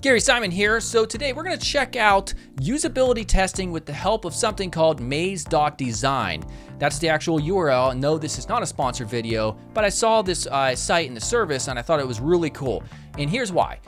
Gary Simon here. So today we're going to check out usability testing with the help of something called maze.design. That's the actual URL. No, this is not a sponsored video, but I saw this uh, site and the service and I thought it was really cool. And here's why.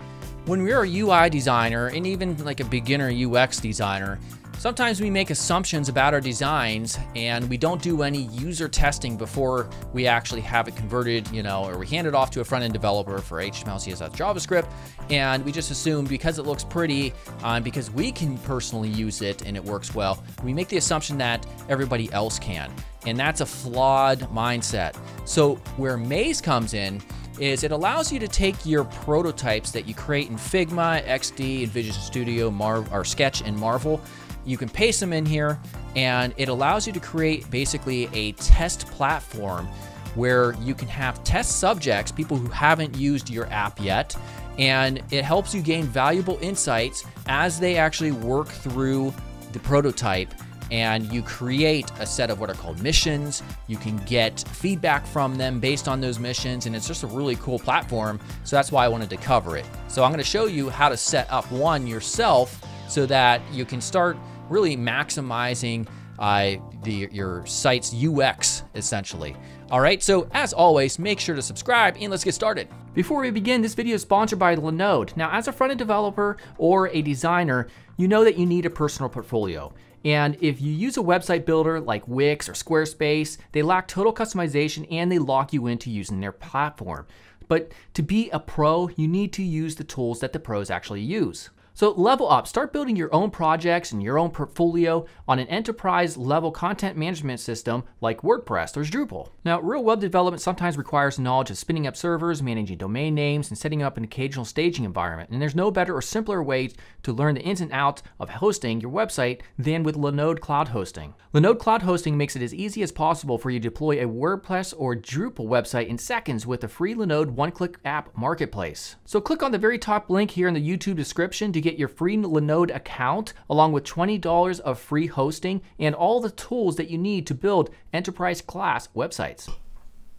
When we're a UI designer and even like a beginner UX designer, Sometimes we make assumptions about our designs and we don't do any user testing before we actually have it converted, you know, or we hand it off to a front-end developer for HTML, CSS, JavaScript, and we just assume because it looks pretty, um, because we can personally use it and it works well, we make the assumption that everybody else can. And that's a flawed mindset. So where Maze comes in is it allows you to take your prototypes that you create in Figma, XD, Visual Studio, Mar or Sketch, and Marvel, you can paste them in here and it allows you to create basically a test platform where you can have test subjects, people who haven't used your app yet, and it helps you gain valuable insights as they actually work through the prototype and you create a set of what are called missions. You can get feedback from them based on those missions, and it's just a really cool platform. So that's why I wanted to cover it. So I'm going to show you how to set up one yourself so that you can start really maximizing uh, the, your site's UX essentially. All right, so as always, make sure to subscribe and let's get started. Before we begin, this video is sponsored by Linode. Now, as a front-end developer or a designer, you know that you need a personal portfolio. And if you use a website builder like Wix or Squarespace, they lack total customization and they lock you into using their platform. But to be a pro, you need to use the tools that the pros actually use. So level up, start building your own projects and your own portfolio on an enterprise level content management system like WordPress or Drupal. Now, real web development sometimes requires knowledge of spinning up servers, managing domain names, and setting up an occasional staging environment. And there's no better or simpler way to learn the ins and outs of hosting your website than with Linode Cloud Hosting. Linode Cloud Hosting makes it as easy as possible for you to deploy a WordPress or Drupal website in seconds with the free Linode one-click app marketplace. So click on the very top link here in the YouTube description to get your free Linode account along with $20 of free hosting and all the tools that you need to build enterprise class websites.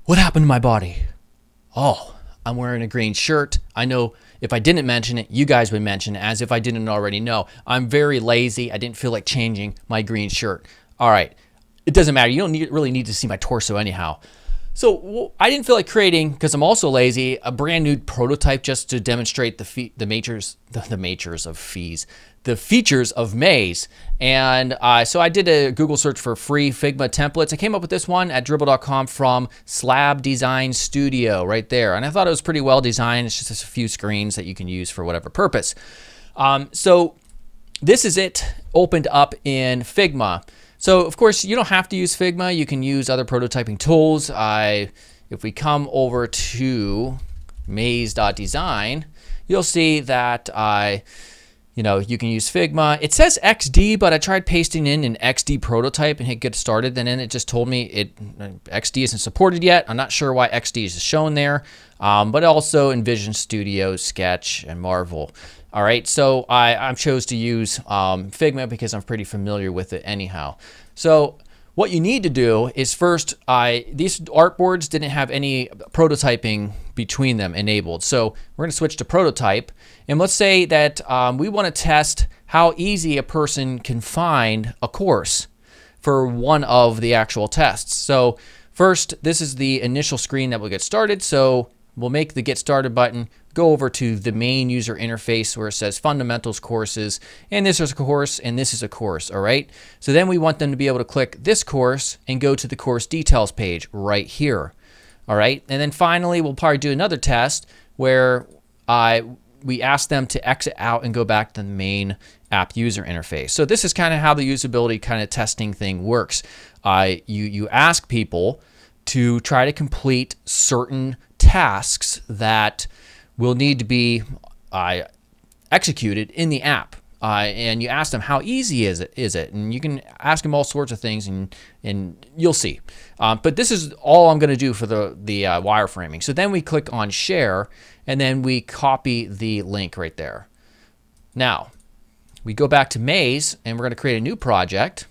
What happened to my body? Oh, I'm wearing a green shirt. I know if I didn't mention it, you guys would mention it as if I didn't already know. I'm very lazy. I didn't feel like changing my green shirt. All right. It doesn't matter. You don't need, really need to see my torso anyhow. So I didn't feel like creating, because I'm also lazy, a brand new prototype just to demonstrate the fee, the majors, the, the majors of fees, the features of Maze. And uh, so I did a Google search for free Figma templates. I came up with this one at dribbble.com from Slab Design Studio right there. And I thought it was pretty well designed. It's just a few screens that you can use for whatever purpose. Um, so this is it opened up in Figma. So of course you don't have to use Figma. You can use other prototyping tools. I, if we come over to maze.design, you'll see that I, you know, you can use Figma. It says XD, but I tried pasting in an XD prototype and hit get started. And then it just told me it XD isn't supported yet. I'm not sure why XD is shown there, um, but also InVision Studio, Sketch, and Marvel. All right, so I, I chose to use um, Figma because I'm pretty familiar with it anyhow. So what you need to do is first, I these artboards didn't have any prototyping between them enabled. So we're gonna switch to prototype. And let's say that um, we wanna test how easy a person can find a course for one of the actual tests. So first, this is the initial screen that will get started. So we'll make the get started button go over to the main user interface where it says fundamentals courses and this is a course and this is a course all right? So then we want them to be able to click this course and go to the course details page right here all right? And then finally we'll probably do another test where I we ask them to exit out and go back to the main app user interface. So this is kind of how the usability kind of testing thing works. Uh, you you ask people to try to complete certain tasks that will need to be uh, executed in the app. Uh, and you ask them how easy is it is it? And you can ask them all sorts of things and and you'll see. Um, but this is all I'm going to do for the the uh, wireframing. So then we click on share and then we copy the link right there. Now we go back to Maze and we're going to create a new project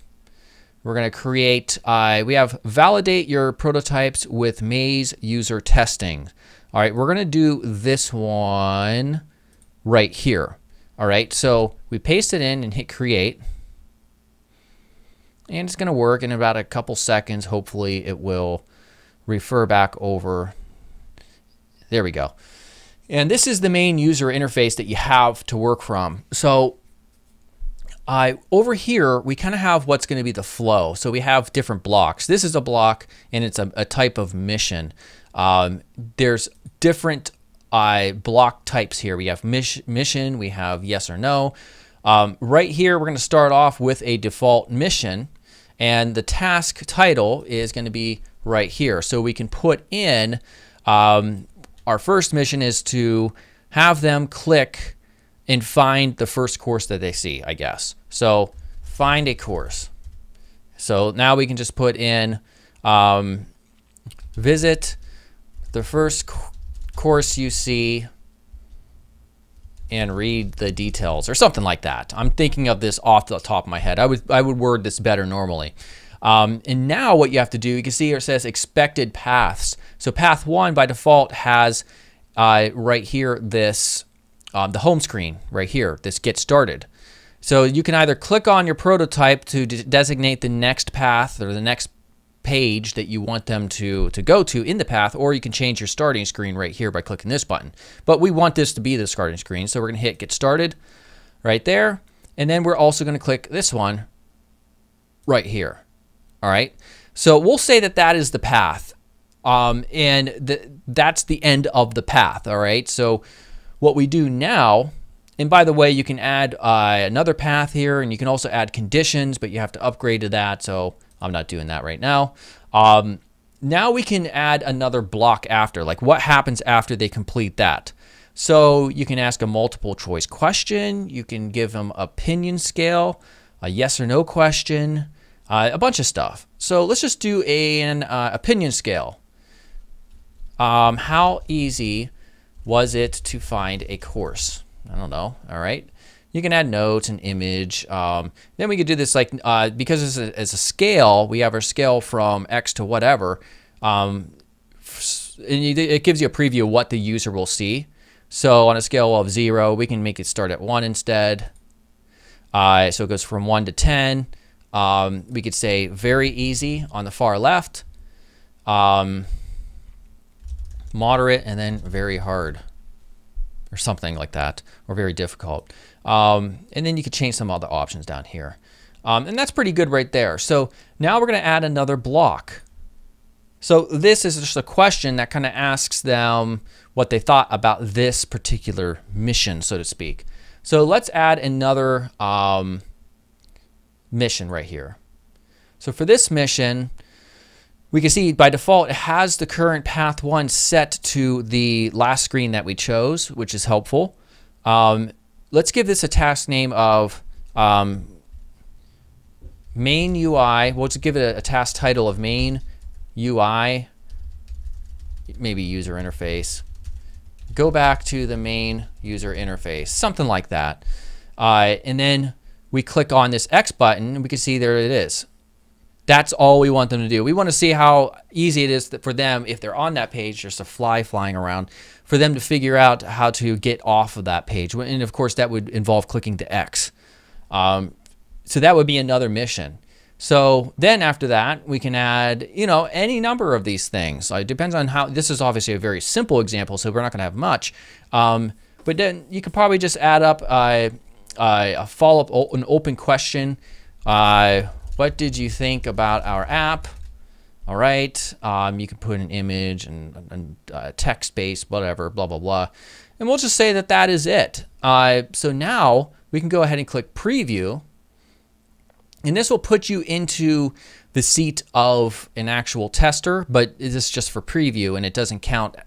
we're going to create uh, we have validate your prototypes with Maze user testing all right, we're going to do this one right here. All right, so we paste it in and hit create. And it's going to work in about a couple seconds. Hopefully it will refer back over. There we go. And this is the main user interface that you have to work from. So uh, over here, we kind of have what's going to be the flow. So we have different blocks. This is a block and it's a, a type of mission. Um, there's different uh, block types here. We have mission, we have yes or no. Um, right here, we're going to start off with a default mission, and the task title is going to be right here. So we can put in um, our first mission is to have them click and find the first course that they see, I guess. So find a course. So now we can just put in um, visit the first course you see and read the details or something like that. I'm thinking of this off the top of my head. I would I would word this better normally. Um, and now what you have to do, you can see here it says expected paths. So path one by default has uh, right here this um, the home screen right here. This get started. So you can either click on your prototype to designate the next path or the next page that you want them to, to go to in the path, or you can change your starting screen right here by clicking this button. But we want this to be the starting screen, so we're going to hit Get Started right there. And then we're also going to click this one right here. All right. So we'll say that that is the path. Um, and the, that's the end of the path. All right. So what we do now, and by the way, you can add uh, another path here, and you can also add conditions, but you have to upgrade to that. So I'm not doing that right now. Um, now we can add another block after, like what happens after they complete that. So you can ask a multiple choice question. You can give them opinion scale, a yes or no question, uh, a bunch of stuff. So let's just do an uh, opinion scale. Um, how easy was it to find a course? I don't know. All right. You can add notes and image. Um, then we could do this like, uh, because it's a, it's a, scale, we have our scale from X to whatever. Um, and it gives you a preview of what the user will see. So on a scale of zero, we can make it start at one instead. Uh, so it goes from one to 10. Um, we could say very easy on the far left, um, moderate, and then very hard or something like that, or very difficult. Um, and then you could change some other options down here. Um, and that's pretty good right there. So now we're going to add another block. So this is just a question that kind of asks them what they thought about this particular mission, so to speak. So let's add another um, mission right here. So for this mission, we can see by default it has the current path one set to the last screen that we chose, which is helpful. Um, let's give this a task name of um, main UI. We'll just give it a, a, task title of main UI, maybe user interface. Go back to the main user interface, something like that. Uh, and then we click on this X button and we can see there it is. That's all we want them to do. We want to see how easy it is for them, if they're on that page, just a fly flying around, for them to figure out how to get off of that page. And of course, that would involve clicking the X. Um, so that would be another mission. So then after that, we can add, you know, any number of these things. it depends on how, this is obviously a very simple example, so we're not going to have much. Um, but then you could probably just add up uh, uh, a follow-up, an open question. Uh, what did you think about our app? All right, um, you can put an image and, and uh, text based, whatever, blah, blah, blah. And we'll just say that that is it. Uh, so now we can go ahead and click preview. And this will put you into the seat of an actual tester, but this is just for preview and it doesn't count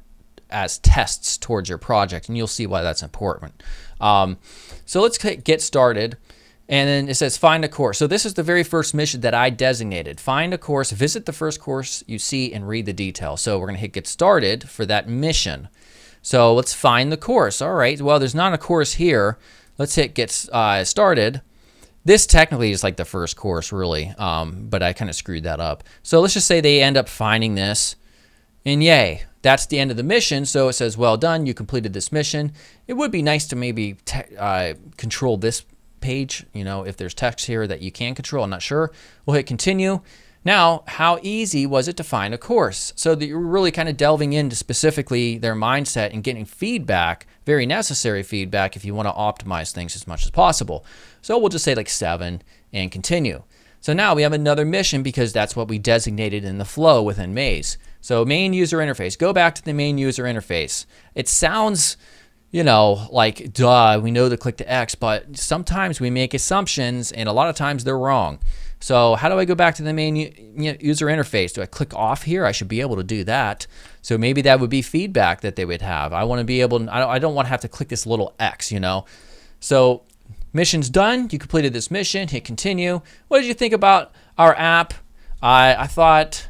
as tests towards your project. And you'll see why that's important. Um, so let's get started. And then it says find a course. So this is the very first mission that I designated. Find a course, visit the first course you see and read the details. So we're going to hit get started for that mission. So let's find the course. All right, well, there's not a course here. Let's hit get uh, started. This technically is like the first course really, um, but I kind of screwed that up. So let's just say they end up finding this And yay, that's the end of the mission. So it says, well done, you completed this mission. It would be nice to maybe uh, control this page, you know, if there's text here that you can control, I'm not sure. We'll hit continue. Now, how easy was it to find a course? So that you're really kind of delving into specifically their mindset and getting feedback, very necessary feedback if you want to optimize things as much as possible. So we'll just say like seven and continue. So now we have another mission because that's what we designated in the flow within Maze. So main user interface, go back to the main user interface. It sounds, you know, like duh, we know to click the X, but sometimes we make assumptions and a lot of times they're wrong. So how do I go back to the main user interface? Do I click off here? I should be able to do that. So maybe that would be feedback that they would have. I want to be able to, I don't want to have to click this little X, you know? So mission's done. You completed this mission. Hit continue. What did you think about our app? I, I thought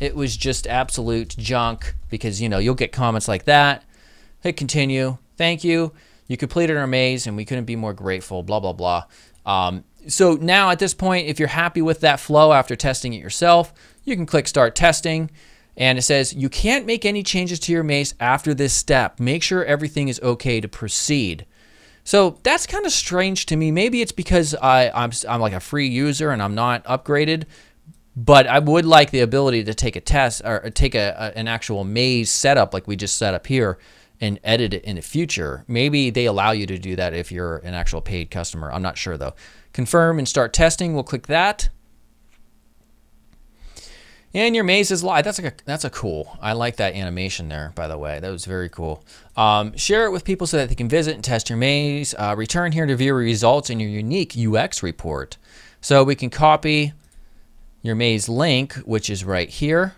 it was just absolute junk because, you know, you'll get comments like that. Hit continue. Thank you. You completed our maze and we couldn't be more grateful, blah, blah, blah. Um, so now at this point, if you're happy with that flow after testing it yourself, you can click start testing and it says you can't make any changes to your maze after this step. Make sure everything is okay to proceed. So that's kind of strange to me. Maybe it's because I, I'm, I'm like a free user and I'm not upgraded, but I would like the ability to take a test or take a, a, an actual maze setup like we just set up here and edit it in the future. Maybe they allow you to do that if you're an actual paid customer. I'm not sure though. Confirm and start testing. We'll click that. And your maze is live. That's like a that's a cool. I like that animation there, by the way. That was very cool. Um, share it with people so that they can visit and test your maze. Uh, return here to view your results in your unique UX report. So we can copy your maze link, which is right here.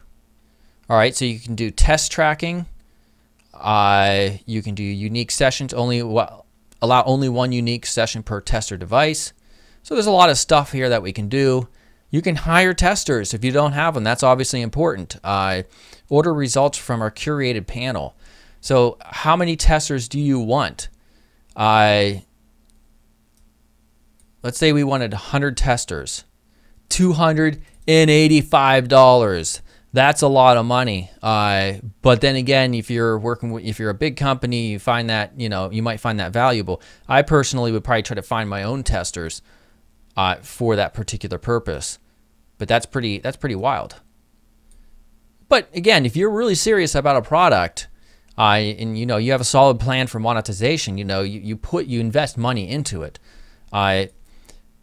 All right, so you can do test tracking. Uh, you can do unique sessions. Only allow only one unique session per tester device. So there's a lot of stuff here that we can do. You can hire testers if you don't have them. That's obviously important. Uh, order results from our curated panel. So how many testers do you want? Uh, let's say we wanted 100 testers. $285. That's a lot of money. Uh, but then again, if you're working with, if you're a big company, you find that, you know, you might find that valuable. I personally would probably try to find my own testers uh, for that particular purpose. But that's pretty that's pretty wild. But again, if you're really serious about a product, uh, and you know you have a solid plan for monetization, you know you, you put you invest money into it. Uh,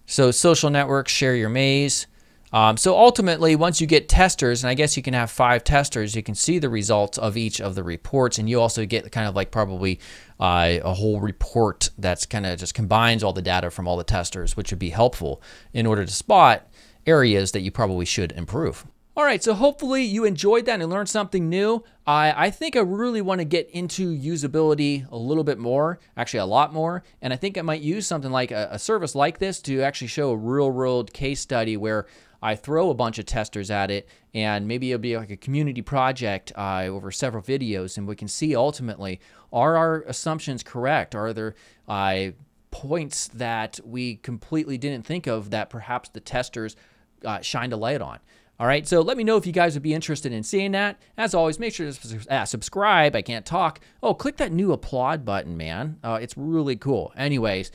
so social networks share your maze. Um, so ultimately, once you get testers, and I guess you can have five testers, you can see the results of each of the reports, and you also get kind of like probably uh, a whole report that's kind of just combines all the data from all the testers, which would be helpful in order to spot areas that you probably should improve. All right, so hopefully you enjoyed that and learned something new. I, I think I really want to get into usability a little bit more, actually a lot more, and I think I might use something like a, a service like this to actually show a real world case study where I throw a bunch of testers at it, and maybe it'll be like a community project uh, over several videos, and we can see ultimately are our assumptions correct? Are there uh, points that we completely didn't think of that perhaps the testers uh, shined a light on? All right, so let me know if you guys would be interested in seeing that. As always, make sure to uh, subscribe. I can't talk. Oh, click that new applaud button, man. Uh, it's really cool. Anyways,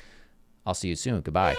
I'll see you soon. Goodbye.